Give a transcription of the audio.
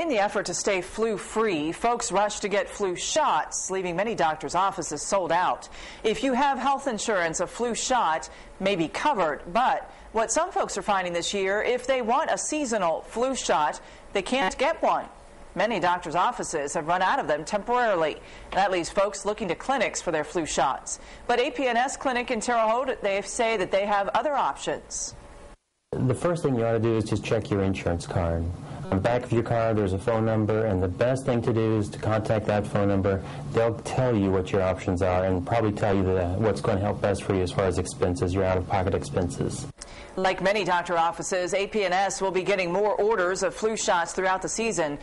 In the effort to stay flu-free, folks rush to get flu shots, leaving many doctors' offices sold out. If you have health insurance, a flu shot may be covered, but what some folks are finding this year, if they want a seasonal flu shot, they can't get one. Many doctors' offices have run out of them temporarily. That leaves folks looking to clinics for their flu shots. But AP&S Clinic in Terre Haute, they say that they have other options. The first thing you ought to do is just check your insurance card. The back of your car, there's a phone number, and the best thing to do is to contact that phone number. They'll tell you what your options are and probably tell you the, what's going to help best for you as far as expenses, your out-of-pocket expenses. Like many doctor offices, AP&S will be getting more orders of flu shots throughout the season.